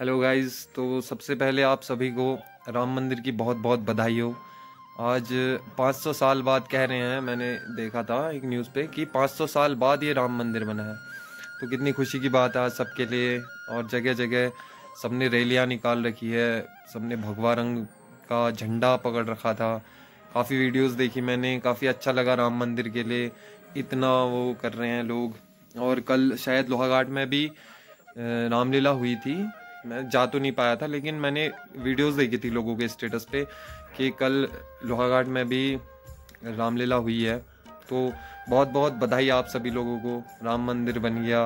Hello guys तो सबसे पहले आप सभी को राम मंदिर की बहुत बहुत बधाई हो। आज 500 साल बाद कह रहे हैं, मैंने देखा था एक न्यूज़ पे कि 500 साल बाद ये राम मंदिर बना है। तो कितनी खुशी की बात है आज सबके लिए। और जगह जगह सबने रैलियाँ निकाल रखी है, सबने भगवा रंग का झंडा पकड़ रखा था। काफ़ी वीडियोस देखी मैंने, काफ़ी अच्छा लगा राम मंदिर के लिए। इतना वो कर रहे हैं लोग। और कल शायद लोहाघाट में भी रामलीला हुई थी। मैं जा तो नहीं पाया था, लेकिन मैंने वीडियोस देखी थी लोगों के स्टेटस पे कि कल लोहाघाट में भी रामलीला हुई है। तो बहुत बहुत बधाई आप सभी लोगों को। राम मंदिर बन गया,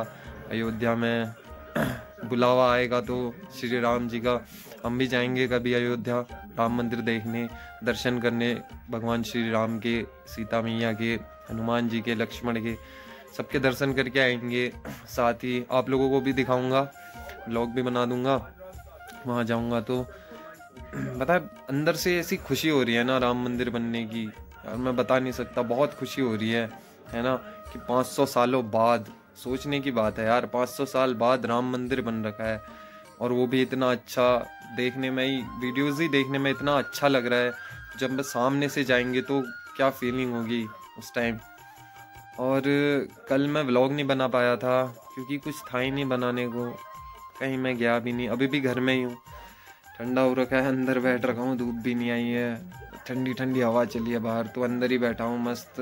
अयोध्या में बुलावा आएगा तो श्री राम जी का, हम भी जाएँगे कभी अयोध्या राम मंदिर देखने, दर्शन करने, भगवान श्री राम के, सीता मैया के, हनुमान जी के, लक्ष्मण के, सबके दर्शन करके आएँगे। साथ ही आप लोगों को भी दिखाऊँगा। ब्लॉग भी बना दूँगा, वहाँ जाऊँगा तो है, अंदर से ऐसी खुशी हो रही है ना राम मंदिर बनने की। यार मैं बता नहीं सकता, बहुत खुशी हो रही है है ना, कि 500 सालों बाद, सोचने की बात है यार 500 साल बाद राम मंदिर बन रखा है। और वो भी इतना अच्छा देखने में ही वीडियोज़ ही देखने में इतना अच्छा लग रहा है। जब मैं सामने से जाएँगे तो क्या फीलिंग होगी उस टाइम और कल मैं व्लॉग नहीं बना पाया था, क्योंकि कुछ था ही नहीं बनाने को। कहीं मैं गया भी नहीं, अभी भी घर में ही हूँ। ठंडा हो रखा है, अंदर बैठ रखा हूँ, धूप भी नहीं आई है। ठंडी ठंडी हवा चली है बाहर तो अंदर ही बैठा हूँ मस्त।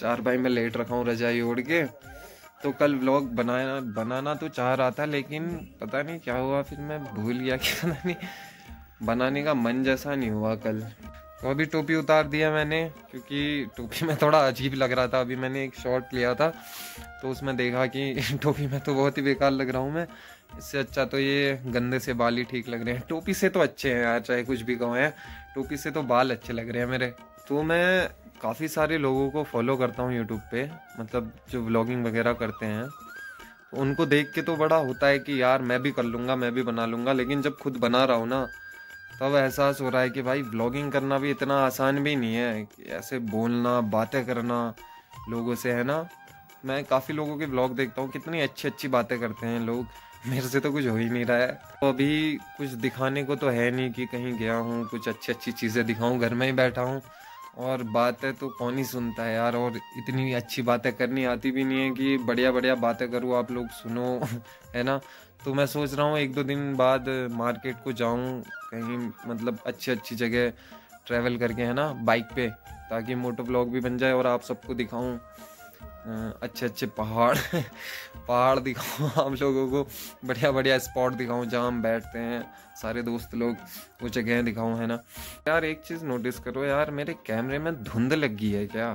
चार भाई में लेट रखा हूँ रजाई ओढ़ के। तो कल व्लॉग बनाया, बनाना तो चाह रहा था, लेकिन पता नहीं क्या हुआ, फिर मैं भूल गया कि पता नहीं, बनाने का मन जैसा नहीं हुआ कल। तो अभी टोपी उतार दिया मैंने, क्योंकि टोपी में थोड़ा अजीब लग रहा था। अभी मैंने एक शॉट लिया था तो उसमें देखा कि टोपी में तो बहुत ही बेकार लग रहा हूँ मैं। इससे अच्छा तो ये गंदे से बाल ही ठीक लग रहे हैं। टोपी से तो अच्छे हैं यार, चाहे कुछ भी कहो टोपी से तो बाल अच्छे लग रहे हैं मेरे। तो मैं काफ़ी सारे लोगों को फॉलो करता हूँ यूट्यूब पे मतलब जो व्लॉगिंग वगैरह करते हैं। उनको देख के तो बड़ा होता है कि यार, मैं भी कर लूँगा, मैं भी बना लूँगा, लेकिन जब खुद बना रहा हूँ ना तब एहसास हो रहा है कि भाई ब्लॉगिंग करना भी इतना आसान भी नहीं है ऐसे बोलना, बातें करना लोगों से, है ना? मैं काफ़ी लोगों के ब्लॉग देखता हूँ, कितनी अच्छी अच्छी बातें करते हैं लोग। मेरे से तो कुछ हो ही नहीं रहा है। तो अभी कुछ दिखाने को तो है नहीं कि कहीं गया हूँ, कुछ अच्छी अच्छी चीज़ें दिखाऊँ, घर में ही बैठा हूँ। और बातें तो कौन ही सुनता है यार, और इतनी अच्छी बातें करनी आती भी नहीं है कि बढ़िया बढ़िया बातें करूँ, आप लोग सुनो, है ना? तो मैं सोच रहा हूँ, एक दो दिन बाद मार्केट को जाऊँ, कहीं मतलब अच्छी अच्छी जगह ट्रैवल करके, है ना बाइक पे, ताकि मोटो ब्लॉग भी बन जाए और आप सबको दिखाऊँ। अच्छे अच्छे पहाड़ पहाड़ दिखाऊँ आप लोगों को बढ़िया बढ़िया स्पॉट दिखाऊँ जहाँ हम बैठते हैं, सारे दोस्त लोग, वो जगह दिखाऊँ, है ना। यार, एक चीज़ नोटिस करो यार, मेरे कैमरे में धुंध लग गई है क्या?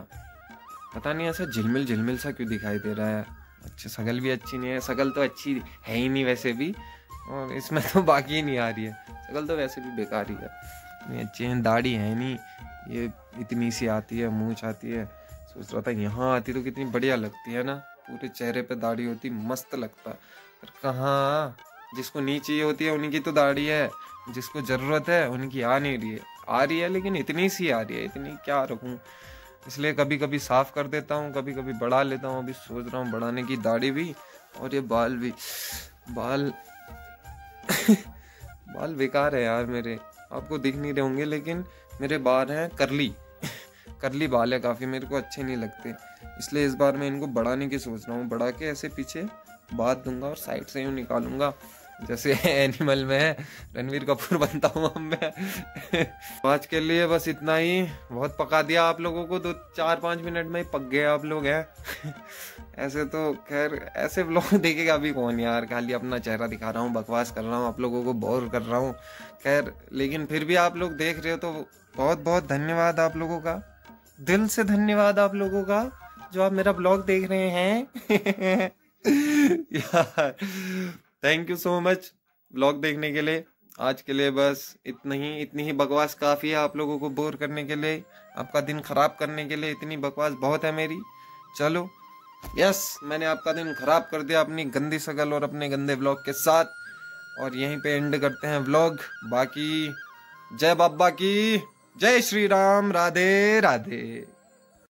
पता नहीं ऐसा झिलमिल झिलमिल सा क्यों दिखाई दे रहा है। अच्छा शकल भी अच्छी नहीं है शकल तो अच्छी है ही नहीं वैसे भी, और इसमें तो बाकी ही नहीं आ रही है। शकल तो वैसे भी बेकार ही है। इतनी अच्छी है, दाढ़ी है नहीं, ये इतनी सी आती है मूछ आती है। सोच रहा था यहाँ आती तो कितनी बढ़िया लगती है ना, पूरे चेहरे पे दाढ़ी होती, मस्त लगता। पर कहाँ? जिसको नहीं चाहिए होती है, उनकी तो दाढ़ी है। जिसको ज़रूरत है, उनकी आ नहीं रही है। आ रही है, लेकिन इतनी सी आ रही है, इतनी क्या रखूँ? इसलिए कभी कभी साफ़ कर देता हूँ कभी कभी बढ़ा लेता हूँ। अभी सोच रहा हूँ बढ़ाने की दाढ़ी भी और ये बाल भी, बाल बाल बेकार है यार मेरे। आपको दिख नहीं रहे होंगे लेकिन मेरे बाल हैं करली। करली बाल है काफ़ी, मेरे को अच्छे नहीं लगते। इसलिए इस बार मैं इनको बढ़ाने की सोच रहा हूँ। बढ़ा के ऐसे पीछे बात दूँगा और साइड से यूँ निकालूँगा। जैसे एनिमल में रणवीर कपूर बनता हूँ अब मैं। आज के लिए बस इतना ही। बहुत पका दिया आप लोगों को, दो, चार, पाँच मिनट में ही पक गए आप लोग हैं। ऐसे तो खैर, ऐसे ब्लॉग देखेगा अभी कौन यार? खाली अपना चेहरा दिखा रहा हूँ, बकवास कर रहा हूँ, आप लोगों को बोर कर रहा हूँ। खैर, लेकिन फिर भी आप लोग देख रहे हो तो बहुत बहुत धन्यवाद आप लोगों का। दिल से धन्यवाद आप लोगों का, जो आप मेरा ब्लॉग देख रहे हैं। यार thank you so much blog देखने के लिए। आज के लिए बस इतना ही, इतनी ही बकवास काफ़ी है आप लोगों को बोर करने के लिए। आपका दिन खराब करने के लिए इतनी बकवास बहुत है मेरी। चलो। यस मैंने आपका दिन खराब कर दिया अपनी गंदी शकल और अपने गंदे ब्लॉग के साथ। और यहीं पे एंड करते हैं ब्लॉग बाकी जय बाबा की। जय श्री राम। राधे राधे।